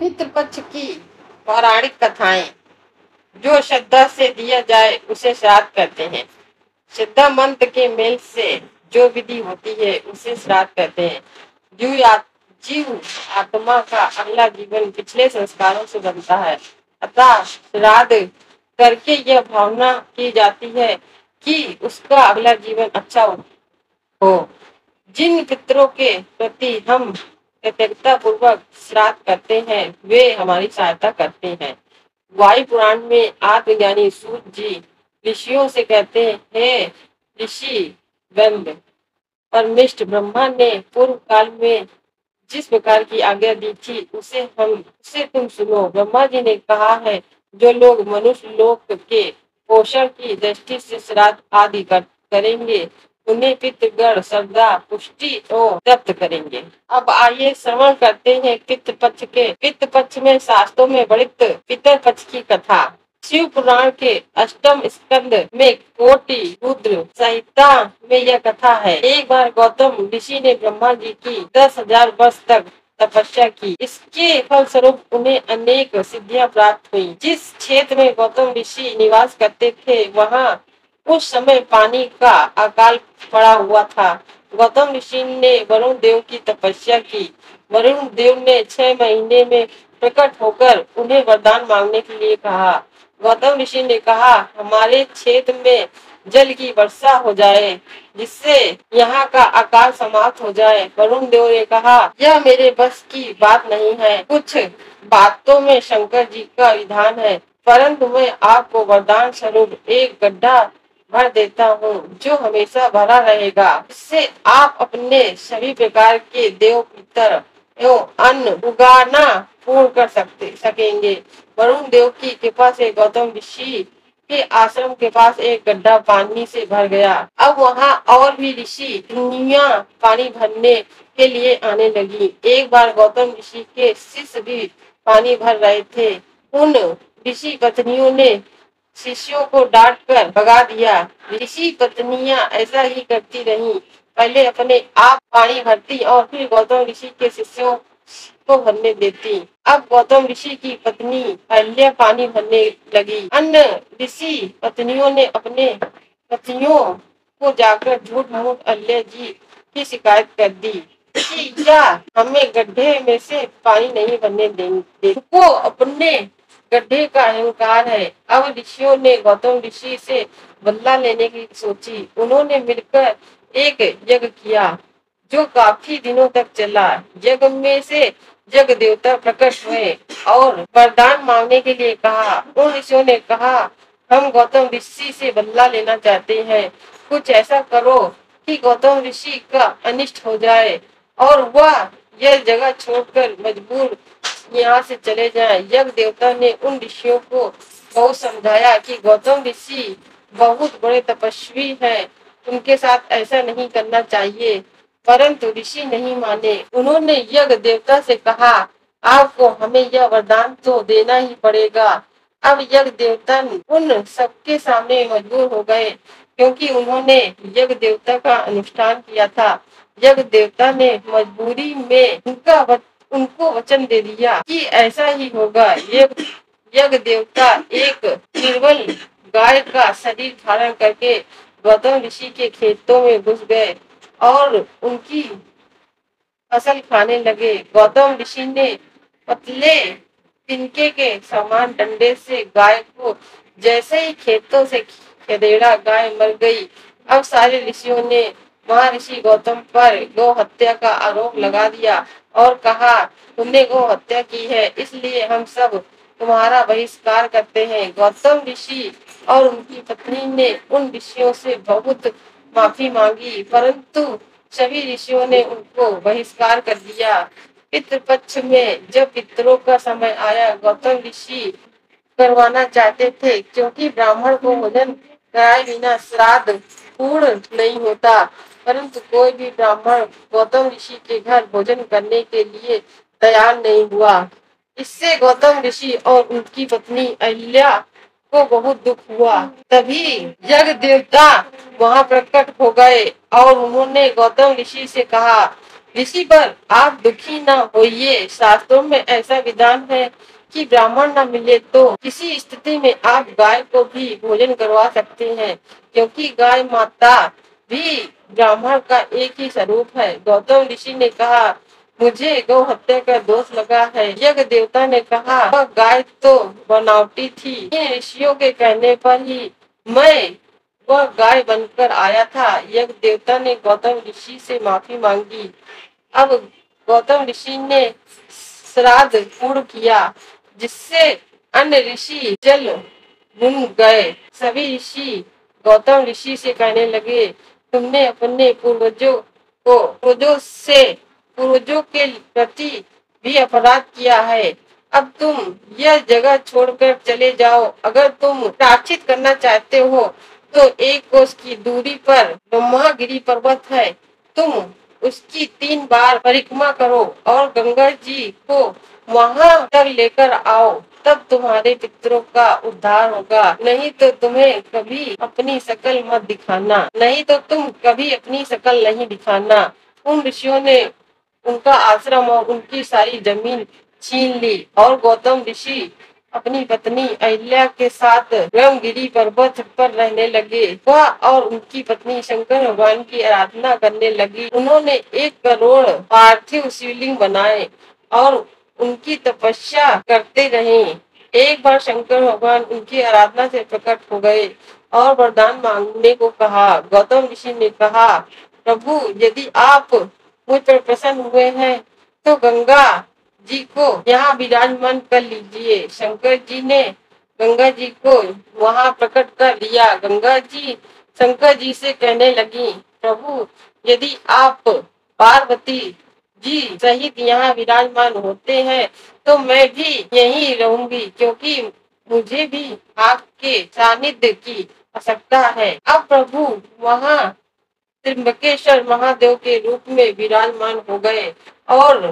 पितृपक्ष की पौराणिक कथाएँ, जो श्रद्धा से दिया जाए, उसे श्राद्ध कहते हैं। श्रद्धा मंत्र के मेल से जो विधि होती है, उसे श्राद्ध कहते हैं। जीव जीव आत्मा का अगला जीवन पिछले संस्कारों से बनता है। अतः श्राद्ध करके यह भावना की जाती है कि उसका अगला जीवन अच्छा हो। जिन पितरों के प्रति हम कृतज्ञता पूर्वक श्राद्ध करते हैं वे हमारी सहायता करते हैं। वायु पुराण में आत्मज्ञानी सूर्य जी ऋषियों से कहते हैं ऋषि वंद परमिष्ट ब्रह्मा ने पूर्व काल में जिस प्रकार की आज्ञा दी थी उसे हम उसे तुम सुनो। ब्रह्मा जी ने कहा है जो लोग मनुष्य लोक के पोषण की दृष्टि से श्राद्ध आदि कर, करेंगे उन्हें पितृगण श्रद्धा, पुष्टि और तप्त करेंगे। अब आइए श्रवण करते हैं पितृ पक्ष के। पितृ पक्ष में शास्त्रों में बड़ित पितर पक्ष की कथा। शिव पुराण के अष्टम स्कंद में कोटि रुद्र संहिता में यह कथा है। एक बार गौतम ऋषि ने ब्रह्मा जी की दस हज़ार वर्ष तक तपस्या की। इसके फलस्वरूप उन्हें अनेक सिद्धियाँ प्राप्त हुई। जिस क्षेत्र में गौतम ऋषि निवास करते थे, वहाँ उस समय पानी का अकाल पड़ा हुआ था। गौतम ऋषि ने वरुण देव की तपस्या की। वरुण देव ने छह महीने में प्रकट होकर उन्हें वरदान मांगने के लिए कहा। गौतम ऋषि ने कहा, हमारे क्षेत्र में जल की वर्षा हो जाए, जिससे यहाँ का आकाश समाप्त हो जाए। वरुण देव ने कहा, यह मेरे बस की बात नहीं है। कुछ बातों में शंकर जी का विधान है, परंतु मैं आपको वरदान स्वरूप एक गड्ढा भर देता हूँ, जो हमेशा भरा रहेगा। इससे आप अपने सभी प्रकार के देव पितर एवं अन्न उगाना पूर्ण कर सकते, सकेंगे। वरुण देव की कृपा से गौतम ऋषि के आश्रम के पास एक गड्ढा पानी से भर गया। अब वहाँ और भी ऋषि दुनिया पानी भरने के लिए आने लगी। एक बार गौतम ऋषि के शिष्य भी पानी भर रहे थे। उन ऋषि पत्नियों ने शिष्यों को डांट कर भगा दिया। ऋषि पत्नियाँ ऐसा ही करती रहीं। पहले अपने आप पानी भरती और फिर गौतम ऋषि के शिष्यों को भरने देती। अब गौतम ऋषि की पत्नी अहल्या पानी भरने लगी। अन्य ऋषि पत्नियों ने अपने पतियों को जाकर झूठ मूठ अहल्या जी की शिकायत कर दी। कि हमें गड्ढे में से पानी नहीं भरने देंगे वो अपने गड्ढे का अहंकार है। अब ऋषियों ने गौतम ऋषि से बदला लेने की सोची। उन्होंने मिलकर एक यज्ञ किया, जो काफ़ी दिनों तक चला। यज्ञ में से जग देवता प्रकट हुए और वरदान मांगने के लिए कहा। उन ऋषियों ने कहा, हम गौतम ऋषि से बदला लेना चाहते हैं। कुछ ऐसा करो कि गौतम ऋषि का अनिष्ट हो जाए और वह यह जगह छोड़कर मजबूर यहाँ से चले जाएँ। यज्ञ देवता ने उन ऋषियों को बहुत समझाया कि गौतम ऋषि बहुत बड़े तपस्वी हैं, उनके साथ ऐसा नहीं करना चाहिए। परंतु ऋषि नहीं माने। उन्होंने यज्ञ देवता से कहा, आपको हमें यह वरदान तो देना ही पड़ेगा। अब यज्ञ देवता उन सबके सामने मजबूर हो गए, क्योंकि उन्होंने यज्ञ देवता का अनुष्ठान किया था। यज्ञ देवता ने मजबूरी में उनका उनको वचन दे दिया कि ऐसा ही होगा। यज्ञ देवता एक निर्बल गाय का शरीर धारण करके गौतम ऋषि के खेतों में घुस गए और उनकी फ़सल खाने लगे। गौतम ऋषि ने पतले तिनके के समान डंडे से गाय को जैसे ही खेतों से खेदेड़ा गाय मर गई। अब सारे ऋषियों ने महर्षि गौतम पर गौ हत्या का आरोप लगा दिया और कहा, तुमने गौ हत्या की है, इसलिए हम सब तुम्हारा बहिष्कार करते हैं। गौतम ऋषि और उनकी पत्नी ने उन ऋषियों से बहुत माफ़ी मांगी, परंतु सभी ऋषियों ने उनको बहिष्कार कर दिया। पितृपक्ष में जब पितरों का समय आया, गौतम ऋषि करवाना चाहते थे, क्योंकि ब्राह्मण को भोजन कराए बिना श्राद्ध पूर्ण नहीं होता। परंतु कोई भी ब्राह्मण गौतम ऋषि के घर भोजन करने के लिए तैयार नहीं हुआ। इससे गौतम ऋषि और उनकी पत्नी अहिल्या को बहुत दुख हुआ। तभी यज्ञ देवता वहाँ प्रकट हो गए और उन्होंने गौतम ऋषि से कहा, ऋषि पर आप दुखी न होइए। शास्त्रों में ऐसा विधान है कि ब्राह्मण न मिले तो किसी स्थिति में आप गाय को भी भोजन करवा सकते हैं, क्योंकि गाय माता भी ब्राह्मण का एक ही स्वरूप है। गौतम ऋषि ने कहा, मुझे गौ हत्या का दोष लगा है। यज्ञ देवता ने कहा, वह गाय तो बनावटी थी। इन ऋषियों के कहने पर ही मैं वह गाय बनकर आया था। यज्ञ देवता ने गौतम ऋषि से माफ़ी मांगी। अब गौतम ऋषि ने श्राद्ध पूर्ण किया, जिससे अन्य ऋषि जल गए। सभी ऋषि गौतम ऋषि से कहने लगे तुमने अपने पूर्वजों को पूर्वजों से पूर्वजों के प्रति भी अपराध किया है। अब तुम यह जगह छोड़कर चले जाओ। अगर तुम प्राचित करना चाहते हो तो एक कोष की दूरी पर ब्रह्मागिरी पर्वत है। तुम उसकी तीन बार परिक्रमा करो और गंगा जी को वहाँ तक लेकर आओ। तब तुम्हारे पितरों का उद्धार होगा। नहीं तो तुम्हें कभी अपनी शकल मत दिखाना। नहीं तो तुम कभी अपनी शकल नहीं दिखाना। उन ऋषियों ने उनका आश्रम और उनकी सारी ज़मीन छीन ली और गौतम ऋषि अपनी पत्नी अहिल्या के साथ ब्रह्मगिरी पर्वत पर रहने लगे। वह और उनकी पत्नी शंकर भगवान की आराधना करने लगी। उन्होंने एक करोड़ पार्थिव शिवलिंग बनाए और उनकी तपस्या करते रहे। एक बार शंकर भगवान उनकी आराधना से प्रकट हो गए और वरदान मांगने को कहा। गौतम ऋषि ने कहा, प्रभु, यदि आप मुझ पर प्रसन्न हुए हैं तो गंगा जी को यहाँ विराजमान कर लीजिए। शंकर जी ने गंगा जी को वहाँ प्रकट कर दिया। गंगा जी, शंकर जी से कहने लगी, प्रभु, यदि आप पार्वती जी सहित यहाँ विराजमान होते हैं तो मैं भी यहीं रहूँगी, क्योंकि मुझे भी आपके सानिध्य की आवश्यकता है। अब प्रभु वहाँ त्रिम्बकेश्वर महादेव के रूप में विराजमान हो गए और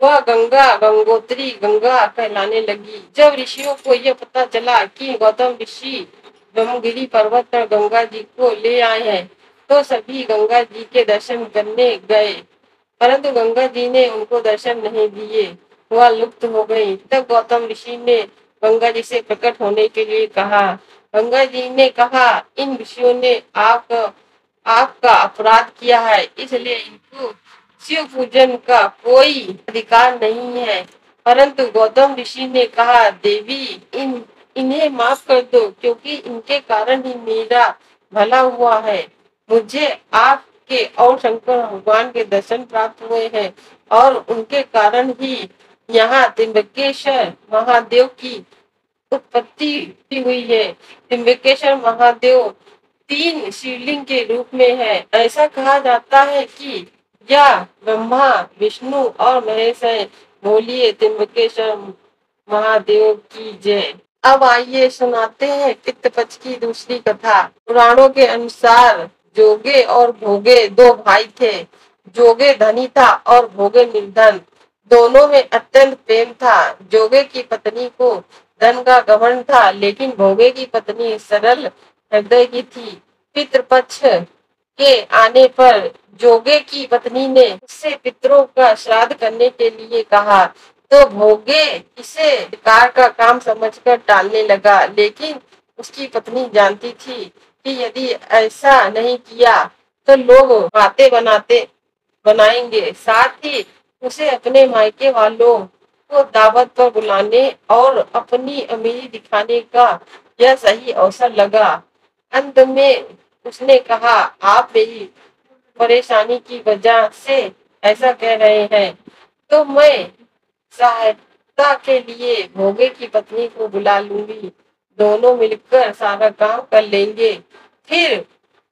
वह गंगा, गंगोत्री, गंगा कहलाने लगी। जब ऋषियों को यह पता चला कि गौतम ऋषि ब्रह्मगिरी पर्वत पर गंगा जी को ले आए हैं तो सभी गंगा जी के दर्शन करने गए। परंतु गंगा जी ने उनको दर्शन नहीं दिए। वह लुप्त हो गई। तब गौतम ऋषि ने गंगा जी से प्रकट होने के लिए कहा, गंगा जी ने कहा, इन ऋषियों ने आप, आपका अपराध किया है, इसलिए इनको शिव पूजन का कोई अधिकार नहीं है। परंतु गौतम ऋषि ने कहा, देवी, इन, इन्हें माफ़ कर दो, क्योंकि इनके कारण ही मेरा भला हुआ है। मुझे आपके और शंकर भगवान के दर्शन प्राप्त हुए हैं और उनके कारण ही यहाँ त्रिम्बकेश्वर महादेव की उत्पत्ति हुई है। त्रिम्बकेश्वर महादेव तीन शिवलिंग के रूप में है। ऐसा कहा जाता है कि यह ब्रह्मा, विष्णु और महेश है। बोलिए त्रिम्बकेश्वर महादेव की जय। अब आइए सुनाते हैं पित्त पक्ष की दूसरी कथा। पुराणों के अनुसार जोगे और भोगे दो भाई थे। जोगे धनी था और भोगे निर्धन। दोनों में अत्यंत प्रेम था। जोगे की पत्नी को धन का गवर्न था, लेकिन भोगे की पत्नी सरल हृदय की थी। पितृपक्ष के आने पर जोगे की पत्नी ने उससे पितरों का श्राद्ध करने के लिए कहा तो भोगे इसे कार का काम समझकर टालने लगा, लेकिन उसकी पत्नी जानती थी। कि यदि ऐसा नहीं किया तो लोग बातें बनाते, बनाएँगे। साथ ही उसे अपने मायके वालों को दावत पर बुलाने और अपनी अमीरी दिखाने का यह सही अवसर लगा। अंत में उसने कहा, आप मेरी परेशानी की वजह से ऐसा कह रहे हैं। तो मैं सहायता के लिए भोगे की पत्नी को बुला लूँगी। दोनों मिलकर सारा काम कर लेंगे। फिर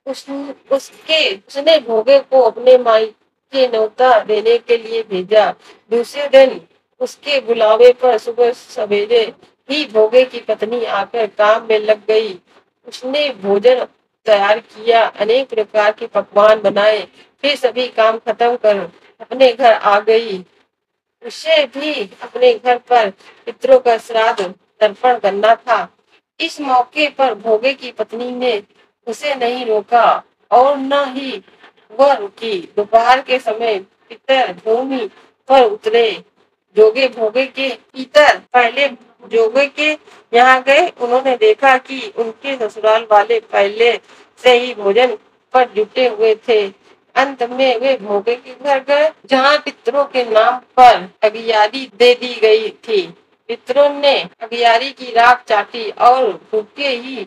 उस, उसके उसने भोगे को अपने माई के नौता देने के लिए भेजा। दूसरे दिन उसके बुलावे पर सुबह सवेरे ही भोगे की पत्नी आकर काम में लग गई। उसने भोजन तैयार किया अनेक प्रकार के पकवान बनाए। फिर सभी काम खत्म कर अपने घर आ गई। उसे भी अपने घर पर पितरों का श्राद्ध तर्पण करना था। इस मौके पर भोगे की पत्नी ने उसे नहीं रोका और न ही वह रुकी। दोपहर के समय पितर भूमि पर उतरे। जोगे भोगे के पितर पहले जोगे के यहाँ गए। उन्होंने देखा कि उनके ससुराल वाले पहले से ही भोजन पर जुटे हुए थे। अंत में वे भोगे के घर गए, जहाँ पितरों के नाम पर अगियारी दे दी गई थी। पितरों ने अगियारी की राख चाटी और भूखे ही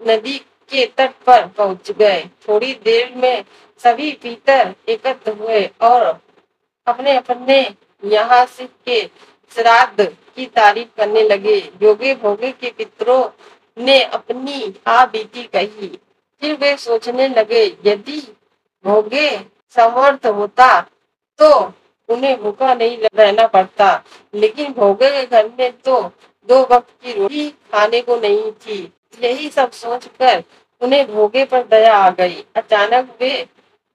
नदी के तट पर पहुँच गए। थोड़ी देर में सभी पीतर एकत्र हुए और अपने अपने यहाँ के श्राद्ध की तारीफ़ करने लगे। योगे भोगे के पितरों ने अपनी आ बीती कही। फिर वे सोचने लगे, यदि भोगे समर्थ होता तो उन्हें भूखा नहीं रहना पड़ता। लेकिन भोगे के घर में तो दो वक्त की रोटी खाने को नहीं थी। यही सब सोचकर उन्हें भोगे पर दया आ गई। अचानक वे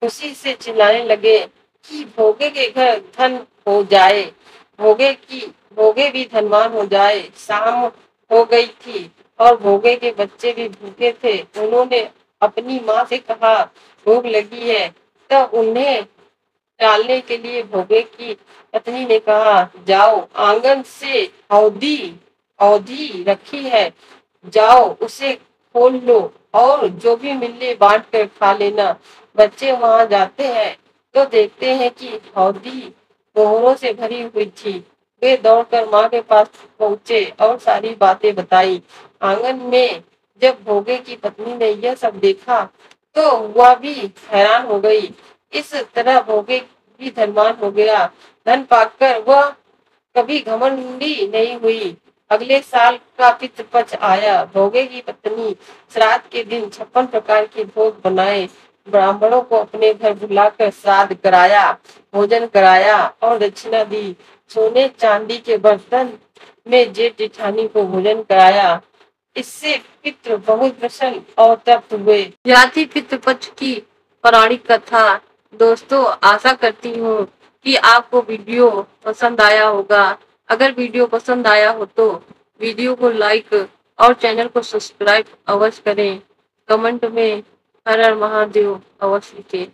खुशी से चिल्लाने लगे कि भोगे के घर धन हो जाए। भोगे की, भोगे भी धनवान हो जाए। शाम हो गई थी और भोगे के बच्चे भी भूखे थे। उन्होंने अपनी माँ से कहा, भूख लगी है। तब उन्हें डालने के लिए भोगे की पत्नी ने कहा, जाओ, आँगन से अवधि अवधि रखी है। जाओ, उसे खोल लो और जो भी मिले बांट कर खा लेना। बच्चे वहाँ जाते हैं तो देखते हैं कि हौदी मोहरों से भरी हुई थी। वे दौड़कर माँ के पास पहुँचे और सारी बातें बताई। आँगन में जब भोगे की पत्नी ने यह सब देखा तो वह भी हैरान हो गई। इस तरह भोगे भी धनवान हो गया। धन पाकर वह कभी घमंडी नहीं हुई। अगले साल का पितृपक्ष आया। भोगे की पत्नी श्राद्ध के दिन छप्पन प्रकार के भोग बनाए। ब्राह्मणों को अपने घर बुलाकर श्राद्ध कराया, भोजन कराया और दक्षिणा दी। सोने चांदी के बर्तन में जेठ जेठानी को भोजन कराया। इससे पितृ बहुत प्रसन्न और तृप्त हुए। थी पितृपक्ष की पौराणिक कथा दोस्तों, आशा करती हूँ कि आपको वीडियो पसंद आया होगा। अगर वीडियो पसंद आया हो तो वीडियो को लाइक और चैनल को सब्सक्राइब अवश्य करें। कमेंट में हर हर महादेव अवश्य लिखें।